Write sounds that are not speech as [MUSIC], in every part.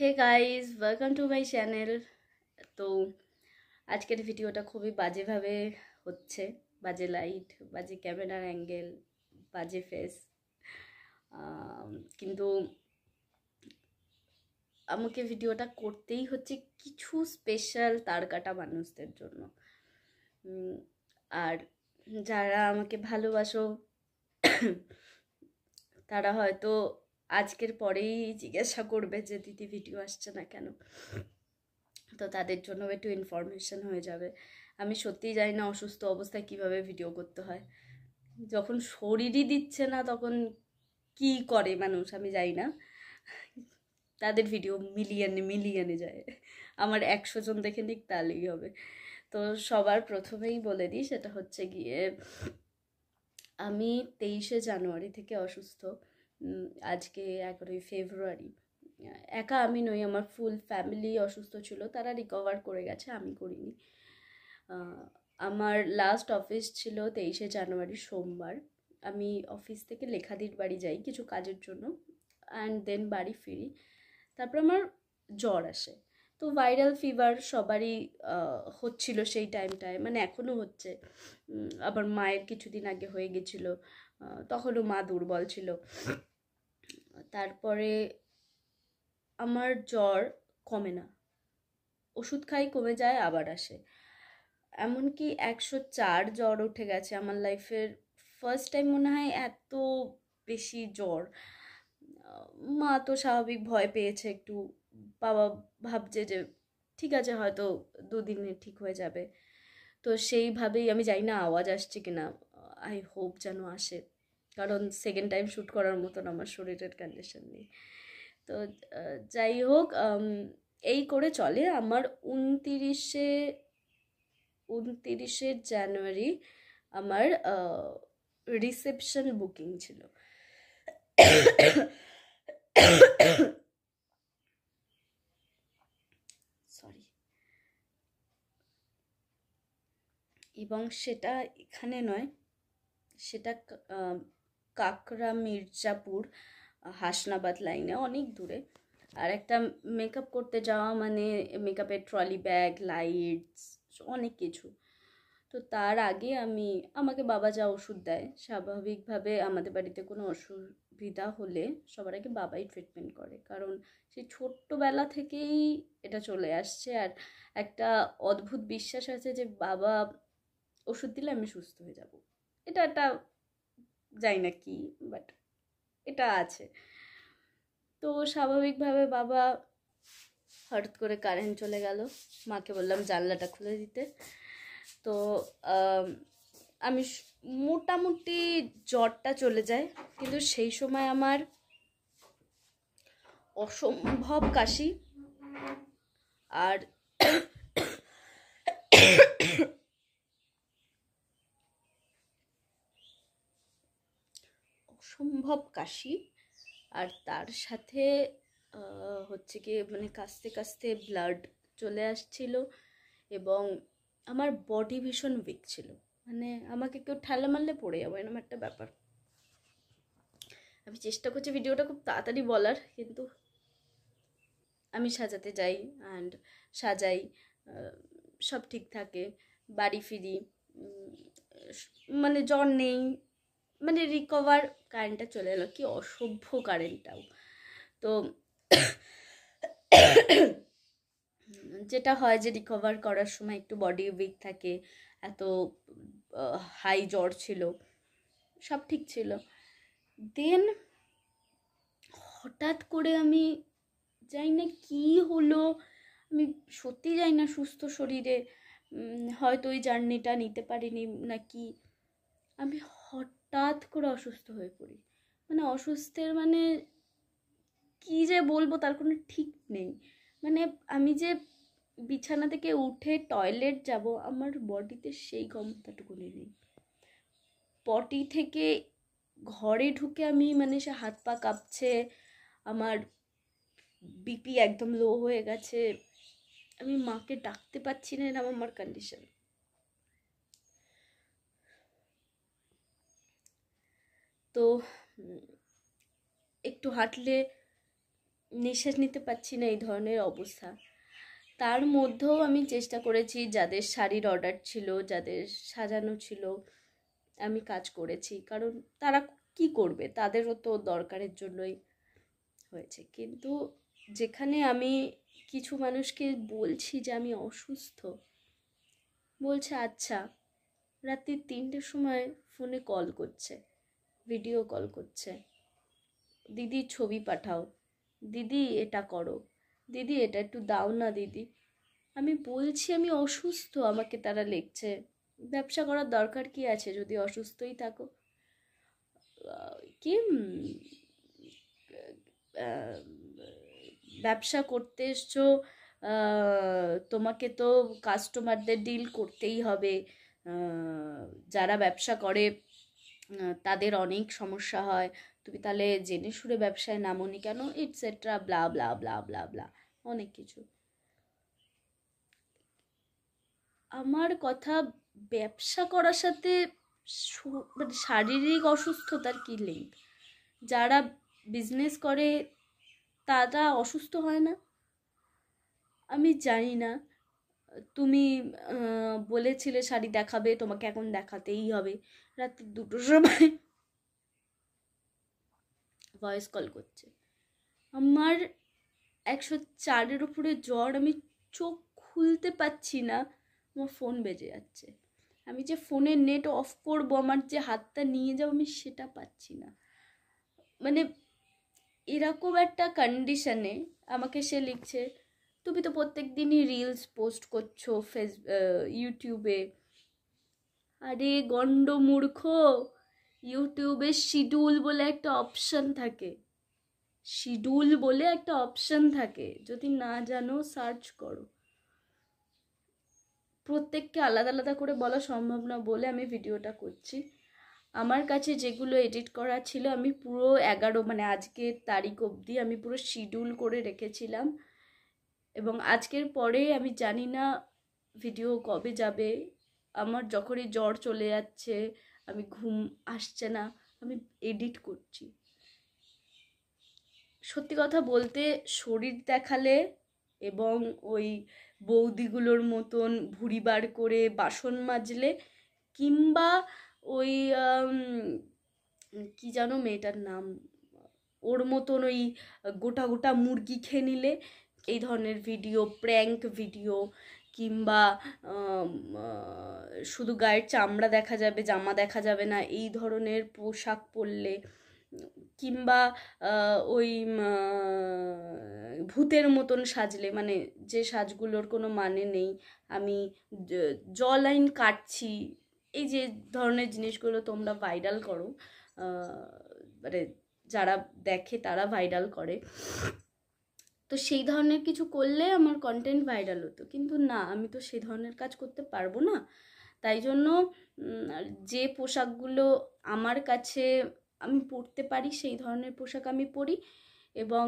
Hey guys welcome to my channel তো আজকের ভিডিওটা খুবই বাজেভাবে হচ্ছে, বাজে লাইট বাজে ক্যামেরার অ্যাঙ্গেল বাজে ফেস কিন্তু আমাকে ভিডিওটা করতেই হচ্ছে কিছু স্পেশাল তার কাটা মানুষদের জন্য। আর যারা আমাকে ভালোবাসো, তারা হয়তো আজকের পরেই জিজ্ঞাসা করবে যে, দিদি ভিডিও আসছে না কেন? তো তাদের জন্য একটু ইনফরমেশন হয়ে যাবে। আমি সত্যিই জানি না অসুস্থ অবস্থায় কীভাবে ভিডিও করতে হয়। যখন শরীরই দিচ্ছে না, তখন কি করে মানুষ? আমি জানি না। তাদের ভিডিও মিলিয়নে মিলিয়নে যায়। আমার একশো জন দেখে নিক, তাহলেই হবে। তো সবার প্রথমেই বলে দিই, সেটা হচ্ছে গিয়ে, আমি তেইশে জানুয়ারি থেকে অসুস্থ। আজকে এগারোই ফেব্রুয়ারি একা আমি নই, আমার ফুল ফ্যামিলি অসুস্থ ছিল, তারা রিকভার করে গেছে, আমি করিনি। আমার লাস্ট অফিস ছিল তেইশে জানুয়ারি, সোমবার। আমি অফিস থেকে লেখাদির বাড়ি যাই কিছু কাজের জন্য অ্যান্ড দেন বাড়ি ফিরি। তারপর আমার জ্বর আসে। তো ভাইরাল ফিভার সবারই হচ্ছিল সেই টাইমটায় মানে এখনও হচ্ছে। আবার মায়ের কিছুদিন আগে হয়ে গেছিল। তখনও মা দুর্বল ছিল। তারপরে আমার জ্বর কমে না। ওষুধ খাই, কমে যায়, আবার আসে। এমনকি একশো চার জ্বর উঠে গেছে আমার লাইফের। ফার্স্ট টাইম মনে হয় এত বেশি জ্বর। মা তো স্বাভাবিক ভয় পেয়েছে একটু। বাবা ভাবছে যে, ঠিক আছে, হয়তো দুদিনে ঠিক হয়ে যাবে। তো সেইভাবেই আমি জানি না আওয়াজ আসছে কিনা। আই হোপ যেন আসে। কারণ সেকেন্ড টাইম শ্যুট করার মতন আমার শরীরের কন্ডিশন নেই। তো যাই হোক এই করে চলে আমার উনতিরিশে উনতিরিশে জানুয়ারি আমার রিসেপশন বুকিং ছিল। সরি এবং সেটা এখানে নয়। সেটা কাকরা মির্জাপুর, হাসনাবাদ লাইনে অনেক দূরে। আর একটা মেকআপ করতে যাওয়া মানে মেকআপের ট্রলি ব্যাগ লাইটস অনেক কিছু। তো তার আগে আমি, আমাকে বাবা যা ওষুধ দেয়, স্বাভাবিকভাবে আমাদের বাড়িতে কোনো অসুবিধা হলে সবার আগে বাবাই ট্রিটমেন্ট করে। কারণ সেই ছোট্টবেলা থেকেই এটা চলে আসছে। আর একটা অদ্ভুত বিশ্বাস আছে যে বাবা ওষুধ দিলে আমি সুস্থ হয়ে যাব। এটা একটা জানি না কি বাট এটা আছে। তো স্বাভাবিকভাবে বাবা হঠাৎ করে কারেন্ট চলে গেল। মাকে বললাম জানলাটা খুলে দিতে। তো, আমি মোটামুটি জ্বরটা চলে যায়, কিন্তু সেই সময় আমার অসম্ভব কাশি। আর অসম্ভব কাশি। আর তার সাথে হচ্ছে কি মানে কাশতে কাশতে ব্লাড চলে আসছিল এবং আমার বডি ভীষণ উইক ছিল। মানে আমাকে কেউ ঠেলা মারলে পড়ে যাব এরকম একটা ব্যাপার। আমি চেষ্টা করছি ভিডিওটা খুব তাড়াতাড়ি বলার, কিন্তু আমি সাজাতে যাই অ্যান্ড সাজাই সব ঠিক থাকে। বাড়ি ফিরি মানে জ্বর নেই মানে রিকভার কারেন্টটা চলে এলো। কি অসভ্য কারেন্টটাও তো যেটা হয় যে রিকভার করার সময় একটু বডি উইক থাকে, এত হাই জ্বর ছিল, সব ঠিক ছিল। দেন হঠাৎ করে আমি জানি না কি হলো, আমি সত্যি যাই না সুস্থ শরীরে হয়তো ওই জার্নিটা নিতে পারিনি নাকি। আমি হঠাৎ করে অসুস্থ হয়ে পড়ি। মানে অসুস্থের মানে কি যে বলব তার কোনো ঠিক নেই। মানে আমি যে বিছানা থেকে উঠে টয়লেট যাব, আমার বডিতে সেই ক্ষমতাটুকুনি নেই পটি থেকে ঘরে ঢুকে আমি মানে সে হাত পা কাঁপছে, আমার বিপি একদম লো হয়ে গেছে। আমি মাকে ডাকতে পারছি না এরকম আমার কন্ডিশন তো একটু হাঁটলে নিঃশ্বাস নিতে পারছি না এই ধরনের অবস্থা। তার মধ্যেও আমি চেষ্টা করেছি যাদের শাড়ির অর্ডার ছিল, যাদের সাজানো ছিল, আমি কাজ করেছি। কারণ তারা কি করবে? তাদেরও তো দরকারের জন্যই হয়েছে। কিন্তু যেখানে আমি কিছু মানুষকে বলছি যে আমি অসুস্থ, বলছে আচ্ছা রাত্রি তিনটের সময় ফোনে কল করছে। ভিডিও কল করছে। দিদি, ছবি পাঠাও। দিদি, এটা করো। দিদি, এটা একটু দাও না, দিদি। আমি বলছি, আমি অসুস্থ, আমাকে তারা লিখছে। ব্যবসা করার দরকার কি আছে? যদি অসুস্থই থাকো। কি? ব্যবসা করতে এসছো তোমাকে তো কাস্টমারদের ডিল করতেই হবে। যারা ব্যবসা করে তাদের অনেক সমস্যা হয়। তুমি তাহলে জেনে শুনে ব্যবসায় নামনি কেন? Etcetera blah blah blah blah blah অনেক কিছু। আমার কথা, ব্যবসা করার সাথে মানে শারীরিক অসুস্থতার কী লিঙ্ক যারা বিজনেস করে, তারা অসুস্থ হয় না? আমি জানি না। তুমি বলেছিলে শাড়ি দেখাবে, তোমাকে এখন দেখাতেই হবে। রাত্রি দুটোর সময় ভয়েস কল করছে। আমার একশো চারের উপরে জ্বর, আমি চোখ খুলতে পাচ্ছি না, আমার ফোন বেজে যাচ্ছে। আমি যে ফোনের নেট অফ করব, আমার যে হাতটা নিয়ে যাব, আমি সেটা পাচ্ছি না। মানে এরকম একটা কন্ডিশনে আমাকে সে লিখছে, তুমি তো প্রত্যেক দিনই রিলস পোস্ট করছ ফেস ইউটিউবে আরে গণ্ড মূর্খ ইউটিউবে শিডিউল বলে একটা অপশান থাকে। শিডিউল বলে একটা অপশান থাকে। যদি না জানো, সার্চ করো। প্রত্যেককে আলাদা আলাদা করে বলা সম্ভব না বলে আমি ভিডিওটা করছি। আমার কাছে যেগুলো এডিট করা ছিল, আমি পুরো এগারো মানে আজকের তারিখ অবধি আমি পুরো শিডিউল করে রেখেছিলাম। এবং আজকের পরে, আমি জানি না ভিডিও কবে যাবে। আমার যখনই জ্বর চলে যাচ্ছে, আমি ঘুম আসছে না, আমি এডিট করছি। সত্যি কথা বলতে, শরীর দেখালে এবং ওই বৌদিগুলোর মতন ভুড়ি বার করে বাসন মাজলে কিংবা ওই কি জানো মেয়েটার নাম? ওর মতন ওই গোটা গোটা মুরগি খেয়ে নিলে, এই ধরনের ভিডিও প্র্যাঙ্ক ভিডিও কিংবা শুধু গায়ের চামড়া দেখা যাবে, জামা দেখা যাবে না, এই ধরনের পোশাক পরলে, কিংবা ওই ভূতের মতন সাজলে মানে যে সাজগুলোর কোনো মানে নেই, আমি জ লাইন কাটছি, এই যে ধরনের জিনিসগুলো তোমরা ভাইরাল করো মানে যারা দেখে তারা ভাইরাল করে। তো সেই ধরনের কিছু করলে আমার কন্টেন্ট ভাইরাল হতো। কিন্তু না, আমি তো সেই ধরনের কাজ করতে পারব না। তাই জন্য যে পোশাকগুলো আমার কাছে আমি পরতে পারি, সেই ধরনের পোশাক আমি পরি এবং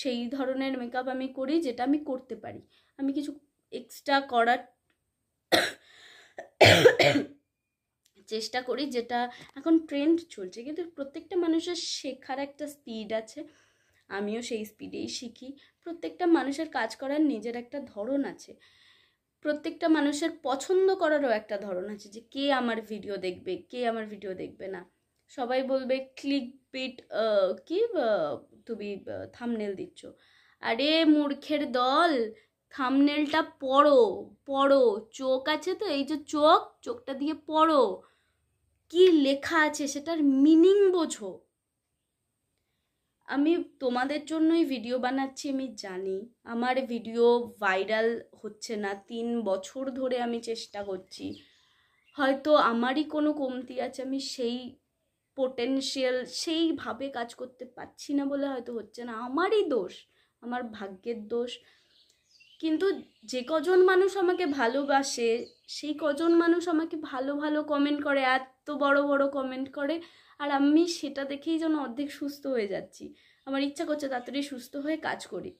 সেই ধরনের মেকআপ আমি করি, যেটা আমি করতে পারি। আমি কিছু এক্সট্রা করার চেষ্টা করি, যেটা এখন ট্রেন্ড চলছে। কিন্তু প্রত্যেকটা মানুষের শেখার একটা স্পিড আছে। আমিও সেই স্পিডেই শিখি। প্রত্যেকটা মানুষের কাজ করার নিজের একটা ধরন আছে। প্রত্যেকটা মানুষের পছন্দ করারও একটা ধরন আছে যে, কে আমার ভিডিও দেখবে, কে আমার ভিডিও দেখবে না। সবাই বলবে ক্লিক বিট কি তুমি থামনেল দিচ্ছ? আরে, মূর্খের দল থামনেলটা পড়ো পড়ো। চোখ আছে তো, এই যে চোখ, চোখটা দিয়ে পড়ো। কি লেখা আছে, সেটার মিনিং বোঝো। আমি তোমাদের জন্যই ভিডিও বানাচ্ছি, আমি জানি। আমার ভিডিও ভাইরাল হচ্ছে না, তিন বছর ধরে আমি চেষ্টা করছি। হয়তো আমারই কোনো কমতি আছে, আমি সেই পোটেনশিয়াল সেইভাবে কাজ করতে পারছি না বলে হয়তো হচ্ছে না। আমারই দোষ, আমার ভাগ্যের দোষ। কিন্তু যে কজন মানুষ আমাকে ভালোবাসে, সেই কজন মানুষ আমাকে ভালো ভালো কমেন্ট করে, এত বড় বড় কমেন্ট করে, আর আমি সেটা দেখেই যেন অর্ধেক সুস্থ হয়ে যাচ্ছি। আমার ইচ্ছা করছে তাড়াতাড়ি সুস্থ হয়ে কাজ করি।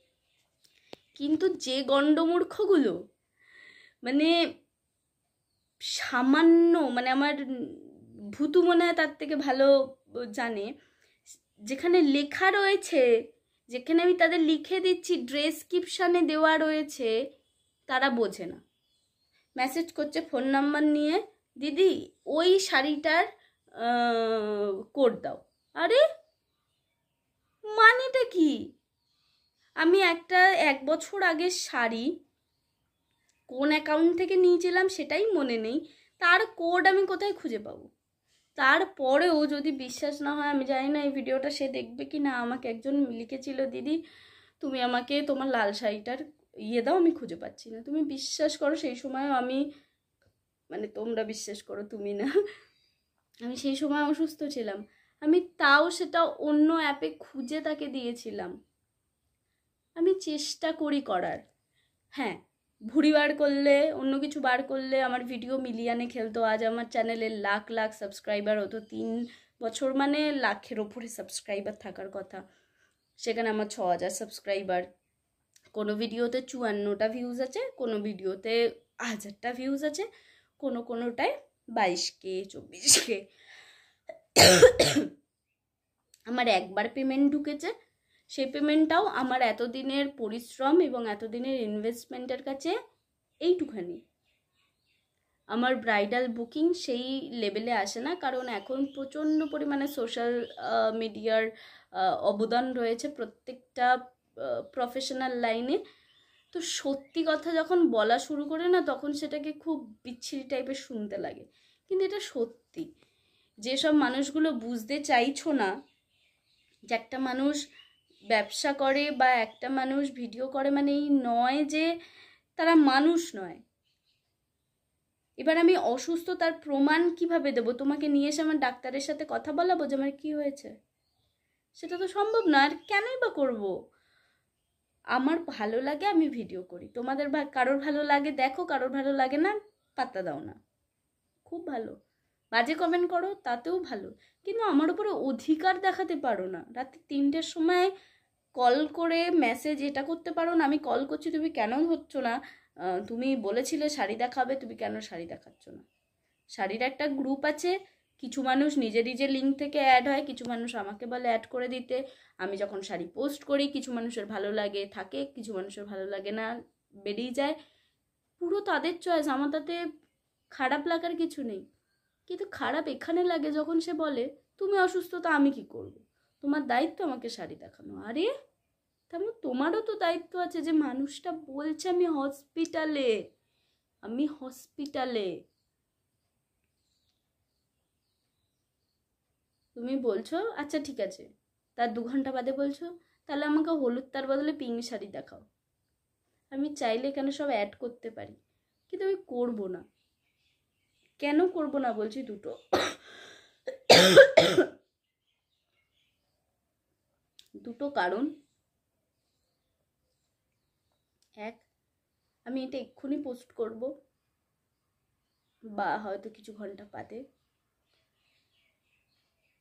কিন্তু যে গণ্ডমূর্খগুলো মানে সামান্য মানে আমার ভূতু মনে হয় তার থেকে ভালো জানে, যেখানে লেখা রয়েছে যেখানে আমি তাদের লিখে দিচ্ছি, ড্রেসক্রিপশানে দেওয়া রয়েছে, তারা বোঝে না। মেসেজ করছে ফোন নাম্বার নিয়ে, দিদি, ওই শাড়িটার কোড দাও। আরে, মানেটা কি? আমি একটা এক বছর আগের শাড়ি কোন অ্যাকাউন্ট থেকে নিয়েছিলাম সেটাই মনে নেই। তার কোড আমি কোথায় খুঁজে পাবো? তারপরেও যদি বিশ্বাস না হয়, আমি জানি না এই ভিডিওটা সে দেখবে কি না আমাকে একজন লিখেছিল, দিদি, তুমি আমাকে তোমার লাল শাড়িটার ইয়ে দাও, আমি খুঁজে পাচ্ছি না। তুমি বিশ্বাস করো, সেই সময় আমি মানে তোমরা বিশ্বাস করো, তুমি না। আমি সেই সময় অসুস্থ ছিলাম। আমি তাও সেটা অন্য অ্যাপে খুঁজে তাকে দিয়েছিলাম। আমি চেষ্টা করি করার। হ্যাঁ ভুড়ি বার করলে, অন্য কিছু বার করলে আমার ভিডিও মিলিয়ানে খেলতো। আজ আমার চ্যানেলে লাখ লাখ সাবস্ক্রাইবার হতো তিন বছর মানে লাখের ওপরে সাবস্ক্রাইবার থাকার কথা। সেখানে আমার ছ হাজার সাবস্ক্রাইবার কোনো ভিডিওতে চুয়ান্নটা ভিউজ আছে, কোনো ভিডিওতে হাজারটা ভিউজ আছে, কোনো কোনোটায় বাইশ কে চব্বিশ কে আমার একবার পেমেন্ট ঢুকেছে। সেই পেমেন্টটাও আমার এতদিনের পরিশ্রম এবং এতদিনের ইনভেস্টমেন্টের কাছে এইটুখানি। আমার ব্রাইডাল বুকিং সেই লেভেলে আসে না, কারণ এখন প্রচণ্ড পরিমাণে সোশ্যাল মিডিয়ার অবদান রয়েছে প্রত্যেকটা প্রফেশনাল লাইনে তো সত্যি কথা যখন বলা শুরু করে না, তখন সেটাকে খুব বিচ্ছিরি টাইপের শুনতে লাগে। কিন্তু এটা সত্যি। যেসব মানুষগুলো বুঝতে চাইছো না যে একটা মানুষ ব্যবসা করে বা একটা মানুষ ভিডিও করে মানে এই নয় যে তারা মানুষ নয়। এবার আমি অসুস্থ তার প্রমাণ কীভাবে দেব? তোমাকে নিয়ে এসে আমার ডাক্তারের সাথে কথা বলাবো যে আমার কি হয়েছে? সেটা তো সম্ভব না, আর কেনই বা করব? আমার ভালো লাগে আমি ভিডিও করি। তোমাদের কারোর ভালো লাগে দেখো, কারোর ভালো লাগে না, পাত্তা দাও না। খুব ভালো। বাজে কমেন্ট করো, তাতেও ভালো। কিন্তু আমার উপরে অধিকার দেখাতে পারো না। রাত্রি তিনটের সময় কল করে মেসেজ এটা করতে পারো না, আমি কল করছি, তুমি কেন হচ্ছ না? তুমি বলেছিলে শাড়ি দেখাবে, তুমি কেন শাড়ি দেখাচ্ছ না? শাড়ির একটা গ্রুপ আছে, কিছু মানুষ নিজে নিজে লিঙ্ক থেকে অ্যাড হয়, কিছু মানুষ আমাকে বলে অ্যাড করে দিতে। আমি যখন শাড়ি পোস্ট করি, কিছু মানুষের ভালো লাগে, থাকে, কিছু মানুষের ভালো লাগে না, বেরিয়ে যায়। পুরো তাদের চয়েস আমার তাতে খারাপ লাগার কিছু নেই। কিন্তু খারাপ এখানে লাগে যখন সে বলে, তুমি অসুস্থ, তা আমি কি করব? তোমার দায়িত্ব আমাকে শাড়ি দেখানো। আরে তেমন তোমারও তো দায়িত্ব আছে যে মানুষটা বলছে আমি হসপিটালে আমি হসপিটালে তুমি বলছো আচ্ছা ঠিক আছে। তার দু ঘণ্টা বাদে বলছো, তাহলে আমাকে হলুদ তার বদলে পিঙ্ক শাড়ি দেখাও। আমি চাইলে কেন সব অ্যাড করতে পারি? কিন্তু আমি করব না। কেন করব না বলছি দুটো? দুটো কারণ। এক, আমি এটা এক্ষুনি পোস্ট করব, বা হয়তো কিছু ঘণ্টা বাদে।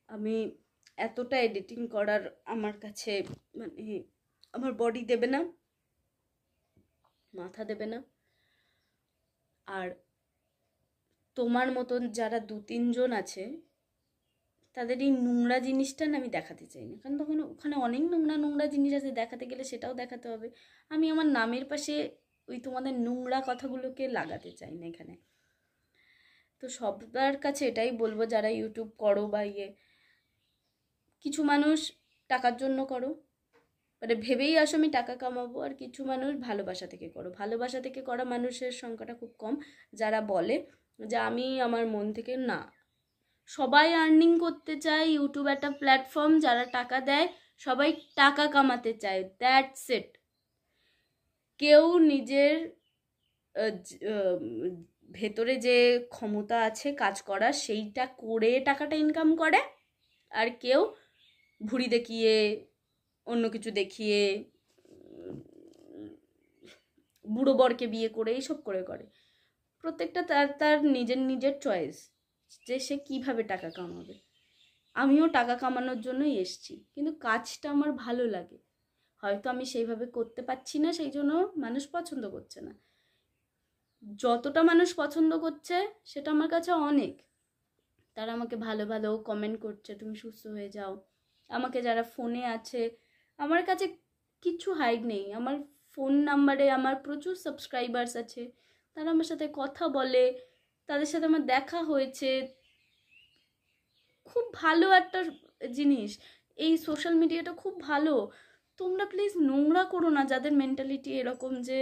আমি এতটা এডিটিং করার আমার কাছে মানে আমার বডি দেবে না, মাথা দেবে না। আর তোমার মতন যারা দু তিনজন আছে তাদের এই নোংরা জিনিসটা না আমি দেখাতে চাই না। কারণ তখন ওখানে অনেক নোংরা নোংরা জিনিস আছে, দেখাতে গেলে সেটাও দেখাতে হবে। আমি আমার নামের পাশে ওই তোমাদের নোংরা কথাগুলোকে লাগাতে চাই না এখানে। তো সবার কাছে এটাই বলব, যারা ইউটিউব করো বা ইয়ে কিছু মানুষ টাকার জন্য করো। মানে ভেবেই আসো আমি টাকা কামাবো, আর কিছু মানুষ ভালোবাসা থেকে করো। ভালোবাসা থেকে করা মানুষের সংখ্যাটা খুব কম। যারা বলে যে আমি আমার মন থেকে না সবাই আর্নিং করতে চায় ইউটিউব একটা প্ল্যাটফর্ম যারা টাকা দেয়, সবাই টাকা কামাতে চায় দ্যাটস ইট কেউ নিজের ভেতরে যে ক্ষমতা আছে কাজ করার, সেইটা করে টাকাটা ইনকাম করে, আর কেউ ভুড়ি দেখিয়ে, অন্য কিছু দেখিয়ে, বুড়ো বরকে বিয়ে করে, এইসব করে করে। প্রত্যেকটা তার তার নিজের নিজের চয়েস যে সে কীভাবে টাকা কামাবে। আমিও টাকা কামানোর জন্যই এসছি, কিন্তু কাজটা আমার ভালো লাগে। হয়তো আমি সেইভাবে করতে পারছি না, সেই জন্য মানুষ পছন্দ করছে না। যতটা মানুষ পছন্দ করছে, সেটা আমার কাছে অনেক। তারা আমাকে ভালো ভালো কমেন্ট করছে, তুমি সুস্থ হয়ে যাও। আমাকে যারা ফোনে আছে, আমার কাছে কিছু হাইড নেই। আমার ফোন নাম্বারে আমার প্রচুর সাবস্ক্রাইবার্স আছে। তারা আমার সাথে কথা বলে তাদের সাথে আমার দেখা হয়েছে। খুব ভালো একটা জিনিস। এই সোশ্যাল মিডিয়াটা খুব ভালো। তোমরা প্লিজ নোংরা করো না যাদের মেন্টালিটি এরকম যে,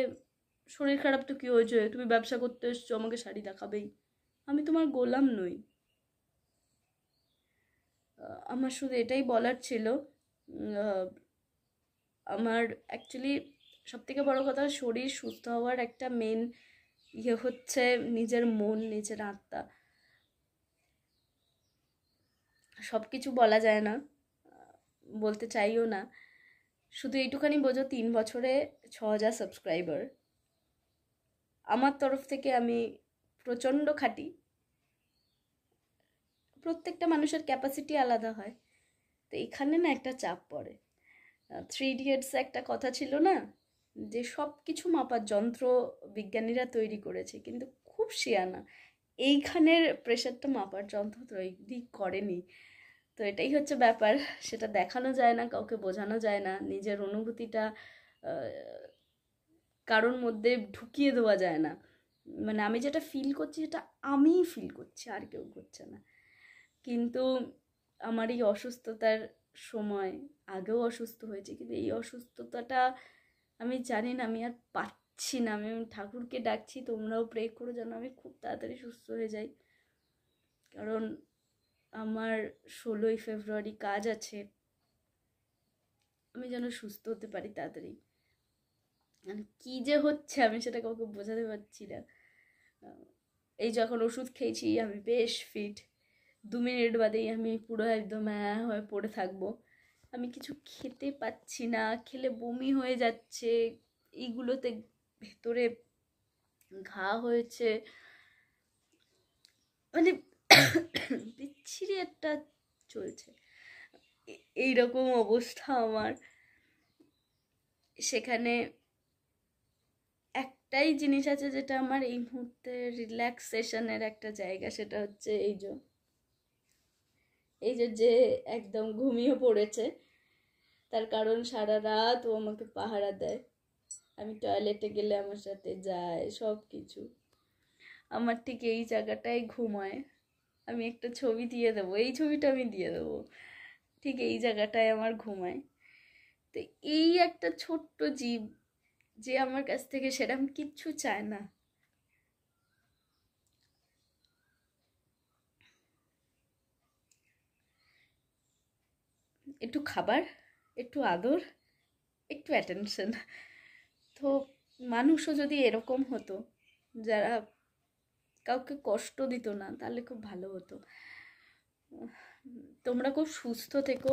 শরীর খারাপ তো কী হয়েছে? তুমি ব্যবসা করতে এসছো, আমাকে শাড়ি দেখাবেই। আমি তোমার গোলাম নই। আমার শুধু এটাই বলার ছিল আমার অ্যাকচুয়ালি সবথেকে বড় কথা শরীর সুস্থ হওয়ার একটা মেন ইয়ে হচ্ছে নিজের মন, নিজের আত্মা। সব কিছু বলা যায় না, বলতে চাইও না। শুধু এইটুখানি বোঝো, তিন বছরে ছ হাজার সাবস্ক্রাইবার আমার তরফ থেকে আমি প্রচণ্ড খাটি। প্রত্যেকটা মানুষের ক্যাপাসিটি আলাদা হয়। তো এখানে না একটা চাপ পড়ে। থ্রি ইডিয়েটস একটা কথা ছিল না যে সব কিছু মাপার যন্ত্র বিজ্ঞানীরা তৈরি করেছে, কিন্তু খুব শিয়ানা এইখানের প্রেশারটা মাপার যন্ত্র তৈরি করেনি। তো এটাই হচ্ছে ব্যাপার। সেটা দেখানো যায় না, কাউকে বোঝানো যায় না। নিজের অনুভূতিটা কারোর মধ্যে ঢুকিয়ে দেওয়া যায় না। মানে আমি যেটা ফিল করছি, সেটা আমিই ফিল করছি, আর কেউ করছে না। কিন্তু আমার এই অসুস্থতার সময় আগেও অসুস্থ হয়েছে, কিন্তু এই অসুস্থতাটা আমি জানি না, আমি আর পাচ্ছি না। আমি ঠাকুরকে ডাকছি, তোমরাও প্রে করো যেন আমি খুব তাড়াতাড়ি সুস্থ হয়ে যাই। কারণ আমার ষোলোই ফেব্রুয়ারি কাজ আছে। আমি যেন সুস্থ হতে পারি তাড়াতাড়ি। মানে কী যে হচ্ছে আমি সেটা কাউকে বোঝাতে পারছি না। এই যখন ওষুধ খেয়েছি, আমি বেশ ফিট দু মিনিট বাদেই আমি পুরো একদম হ্যাঁ হয়ে পড়ে থাকব। আমি কিছু খেতে পাচ্ছি না, খেলে বমি হয়ে যাচ্ছে এইগুলোতে ভেতরে ঘা হয়েছে। মানে [COUGHS] বিচ্ছিরি একটা চলছে। এ- এইরকম অবস্থা আমার। সেখানে একটাই জিনিস আছে যেটা আমার এই মুহূর্তে রিল্যাক্সেশনের একটা জায়গা, সেটা হচ্ছে এই যে এই যে যে একদম ঘুমিয়ে পড়েছে, তার কারণ সারা রাত ও আমাকে পাহারা দেয়। আমি টয়লেটে গেলে আমার সাথে যায় সব কিছু আমার ঠিক এই জায়গাটায় ঘুমায়। আমি একটা ছবি দিয়ে দেবো, এই ছবিটা আমি দিয়ে দেবো। ঠিক এই জায়গাটায় আমার ঘুমায়। তো এই একটা ছোট্ট জীব যে আমার কাছ থেকে সেরকম কিচ্ছু চায় না। একটু খাবার, একটু আদর, একটু অ্যাটেনশন তো মানুষও যদি এরকম হতো, যারা কাউকে কষ্ট দিত না, তাহলে খুব ভালো হতো। তোমরা খুব সুস্থ থেকো,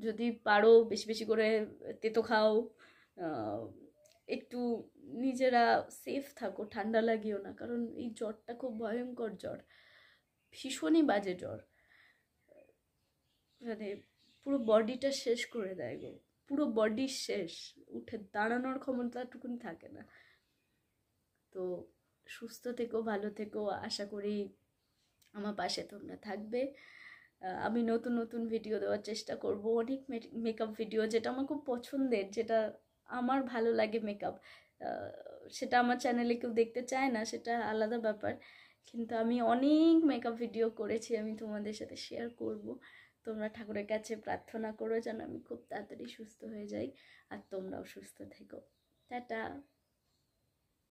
যদি পারো বেশি বেশি করে তেতো খাও একটু নিজেরা সেফ থাকো, ঠান্ডা লাগিও না, কারণ এই জ্বরটা খুব ভয়ঙ্কর জ্বর, ভীষণই বাজে জ্বর। মানে পুরো বডিটা শেষ করে দেয় গো। পুরো বডি শেষ। উঠে দাঁড়ানোর ক্ষমতাটুকুনি থাকে না। তো সুস্থ থেকো, ভালো থেকো। আশা করি আমার পাশে তোমরা থাকবে। আমি নতুন নতুন ভিডিও দেওয়ার চেষ্টা করব। অনেক মেকআপ ভিডিও যেটা আমার খুব পছন্দের, যেটা আমার ভালো লাগে মেকআপ সেটা আমার চ্যানেলে কেউ দেখতে চায় না, সেটা আলাদা ব্যাপার। কিন্তু আমি অনেক মেকআপ ভিডিও করেছি, আমি তোমাদের সাথে শেয়ার করব। তোমরা ঠাকুরের কাছে প্রার্থনা করো যেন আমি খুব তাড়াতাড়ি সুস্থ হয়ে যাই আর তোমরাও সুস্থ থেকো। টাটা।